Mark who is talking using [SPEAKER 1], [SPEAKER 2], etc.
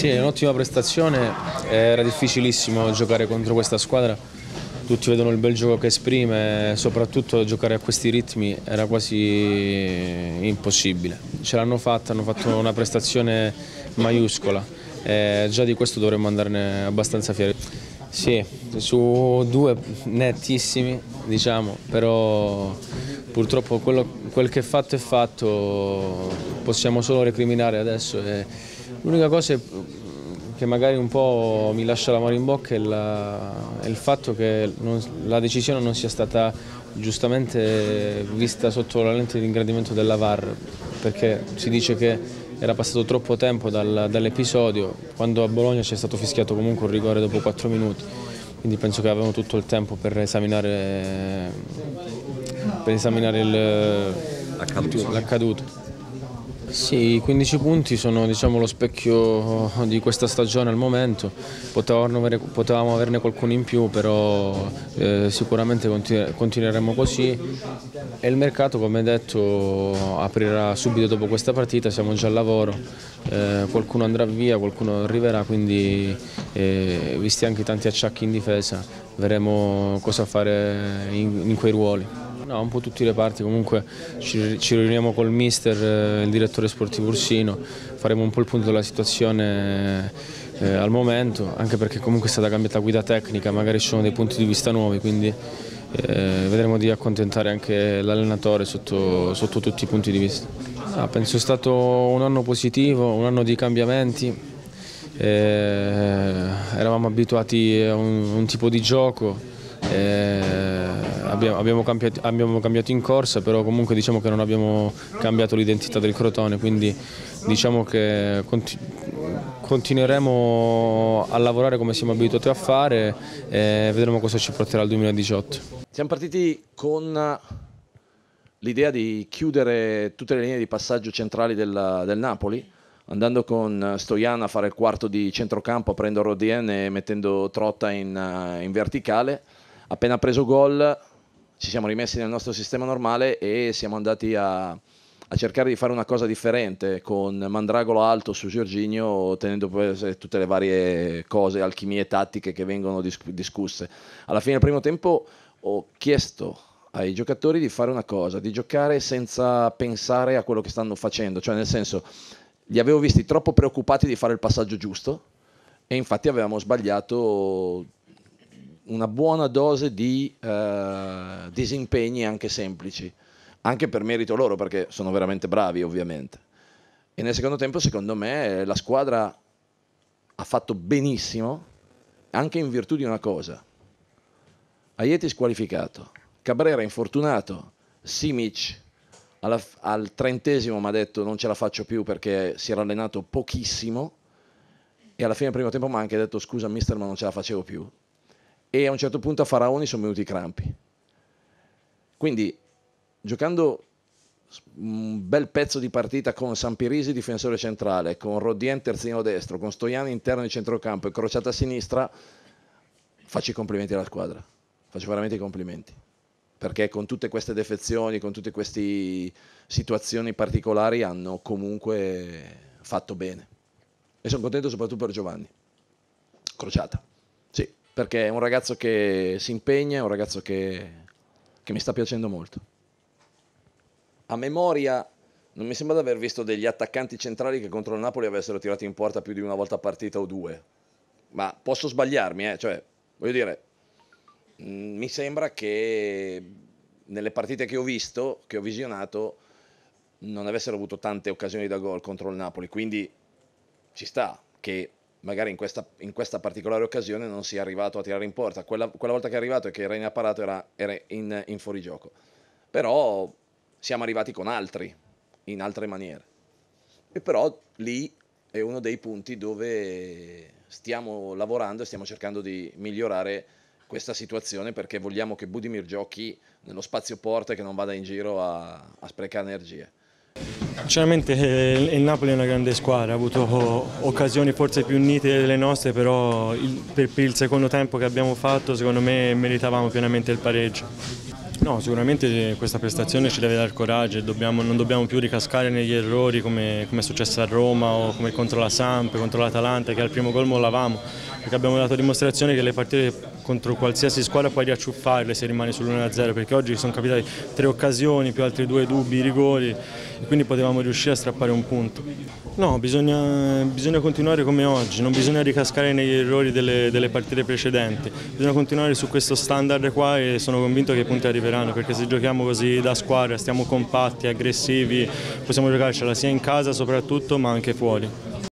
[SPEAKER 1] Sì, è un'ottima prestazione, era difficilissimo giocare contro questa squadra, tutti vedono il bel gioco che esprime, soprattutto giocare a questi ritmi era quasi impossibile. Ce l'hanno fatta, hanno fatto una prestazione maiuscola e già di questo dovremmo andarne abbastanza fieri. Sì, su due nettissimi, diciamo, però purtroppo quello, quel che è fatto è fatto, possiamo solo recriminare adesso. L'unica cosa che magari un po' mi lascia l'amore in bocca è, la, è il fatto che non, la decisione non sia stata giustamente vista sotto la lente di ingrandimento della VAR, perché si dice che era passato troppo tempo dal, dall'episodio, quando a Bologna c'è stato fischiato comunque un rigore dopo 4 minuti, quindi penso che avevano tutto il tempo per esaminare, per esaminare l'accaduto. Sì, i 15 punti sono diciamo, lo specchio di questa stagione al momento, potevamo, avere, potevamo averne qualcuno in più, però eh, sicuramente continu continueremo così. E il mercato come detto aprirà subito dopo questa partita, siamo già al lavoro, eh, qualcuno andrà via, qualcuno arriverà, quindi eh, visti anche tanti acciacchi in difesa vedremo cosa fare in, in quei ruoli. No, un po' tutti i reparti, comunque ci, ci riuniamo col mister, eh, il direttore sportivo Ursino, faremo un po' il punto della situazione eh, al momento, anche perché comunque è stata cambiata guida tecnica, magari ci sono dei punti di vista nuovi, quindi eh, vedremo di accontentare anche l'allenatore sotto, sotto, tutti i punti di vista. Ah, penso sia stato un anno positivo, un anno di cambiamenti, eh, eravamo abituati a un, un tipo di gioco, eh, abbiamo, abbiamo, cambiato, abbiamo, cambiato, in corsa, però comunque diciamo che non abbiamo cambiato l'identità del Crotone, quindi diciamo che continu continueremo a lavorare come siamo abituati a fare e vedremo cosa ci porterà il 2018.
[SPEAKER 2] Siamo partiti con l'idea di chiudere tutte le linee di passaggio centrali del, del Napoli, andando con Stojan a fare il quarto di centrocampo, aprendo Rodien e mettendo Trotta in, in verticale. Appena preso gol ci siamo rimessi nel nostro sistema normale e siamo andati a, a cercare di fare una cosa differente con Mandragolo alto su Giorginio tenendo poi tutte le varie cose, alchimie tattiche che vengono discusse. Alla fine del primo tempo ho chiesto ai giocatori di fare una cosa, di giocare senza pensare a quello che stanno facendo, cioè nel senso li avevo visti troppo preoccupati di fare il passaggio giusto e infatti avevamo sbagliato una buona dose di eh, disimpegni anche semplici, anche per merito loro perché sono veramente bravi ovviamente. E nel secondo tempo secondo me la squadra ha fatto benissimo anche in virtù di una cosa. Aieti squalificato, Cabrera infortunato, Simic alla, al trentesimo mi ha detto non ce la faccio più perché si era allenato pochissimo e alla fine del primo tempo mi ha anche detto scusa mister ma non ce la facevo più e a un certo punto a Faraoni sono venuti i crampi. Quindi giocando un bel pezzo di partita con Sampirisi difensore centrale, con Rodien terzino destro, con Stoiani interno di centrocampo e crociata a sinistra, faccio i complimenti alla squadra, faccio veramente i complimenti, perché con tutte queste defezioni, con tutte queste situazioni particolari hanno comunque fatto bene. E sono contento soprattutto per Giovanni, crociata perché è un ragazzo che si impegna, è un ragazzo che, che mi sta piacendo molto. A memoria non mi sembra di aver visto degli attaccanti centrali che contro il Napoli avessero tirato in porta più di una volta a partita o due. Ma posso sbagliarmi, eh? Cioè, voglio dire, mm, mi sembra che nelle partite che ho visto, che ho visionato, non avessero avuto tante occasioni da gol contro il Napoli. Quindi ci sta che magari in questa, in questa, particolare occasione non sia arrivato a tirare in porta. Quella, quella volta che è arrivato e che era in apparato era, era in, in fuorigioco. Però siamo arrivati con altri, in altre maniere. E però lì è uno dei punti dove stiamo lavorando e stiamo cercando di migliorare questa situazione perché vogliamo che Budimir giochi nello spazio porta e che non vada in giro a, a sprecare energie.
[SPEAKER 3] Sinceramente eh, il Napoli è una grande squadra, ha avuto occasioni forse più nitide delle nostre, però per, il secondo tempo che abbiamo fatto secondo me meritavamo pienamente il pareggio. No, sicuramente questa prestazione ci deve dare coraggio dobbiamo, non dobbiamo più ricascare negli errori come, come, è successo a Roma o come contro la Samp, contro l'Atalanta che al primo gol mollavamo, perché abbiamo dato dimostrazione che le partite contro qualsiasi squadra puoi riacciuffarle se rimani sull'1-0, perché oggi sono capitate tre occasioni più altri due dubbi, rigori e quindi potevamo riuscire a strappare un punto. No, bisogna, bisogna continuare come oggi, non bisogna ricascare negli errori delle, delle partite precedenti, bisogna continuare su questo standard qua e sono convinto che i punti arriveranno perché se giochiamo così da squadra, stiamo compatti, aggressivi, possiamo giocarcela sia in casa soprattutto ma anche fuori.